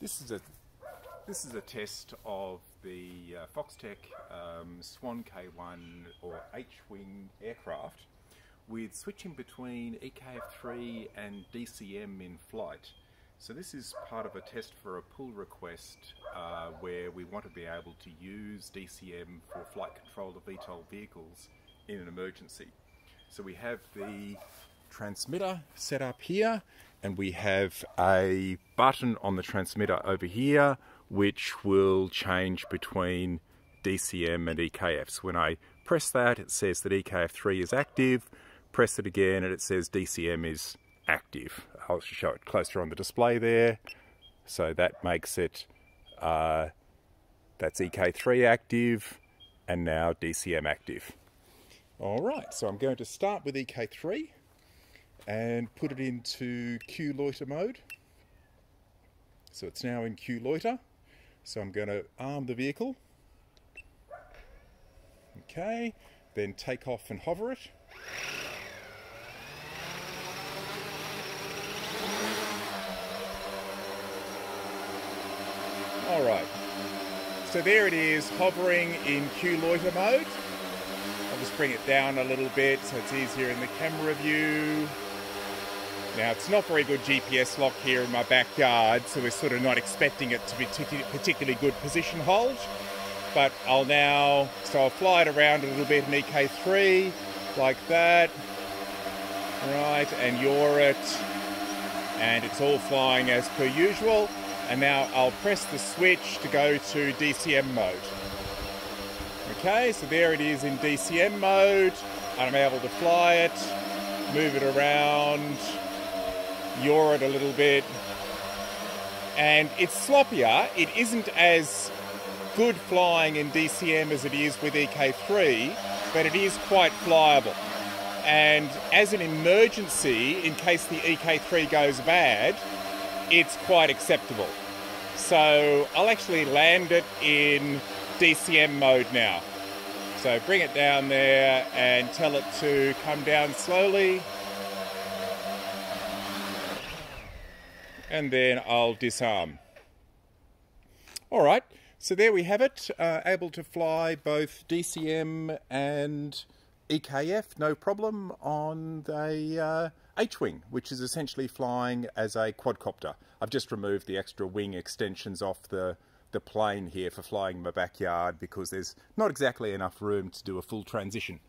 This is a this is a test of the uh, Foxtech um, Swan K1 or H-wing aircraft with switching between EKF3 and DCM in flight. So this is part of a test for a pull request uh, where we want to be able to use DCM for flight control of VTOL vehicles in an emergency. So we have the transmitter set up here and we have a button on the transmitter over here which will change between DCM and EKF. When I press that it says that EKF3 is active, press it again and it says DCM is active. I'll show it closer on the display there. So that makes it, uh, that's EK3 active and now DCM active. All right, so I'm going to start with EK3 and put it into Q loiter mode. So it's now in Q loiter. So I'm going to arm the vehicle. Okay, then take off and hover it. All right, so there it is hovering in Q loiter mode. I'll just bring it down a little bit so it's easier in the camera view. Now it's not very good GPS lock here in my backyard, so we're sort of not expecting it to be particularly good position hold. But I'll now, so I'll fly it around a little bit in EK3, like that. Right, and yaw it. And it's all flying as per usual. And now I'll press the switch to go to DCM mode. Okay, so there it is in DCM mode. I'm able to fly it, move it around, yaw it a little bit. And it's sloppier. It isn't as good flying in DCM as it is with EK3, but it is quite flyable. And as an emergency, in case the EK3 goes bad, it's quite acceptable. So I'll actually land it in DCM mode now. So bring it down there and tell it to come down slowly. And then I'll disarm. All right, so there we have it, uh, able to fly both DCM and EKF, no problem, on the uh, H-wing, which is essentially flying as a quadcopter. I've just removed the extra wing extensions off the, the plane here for flying in my backyard because there's not exactly enough room to do a full transition.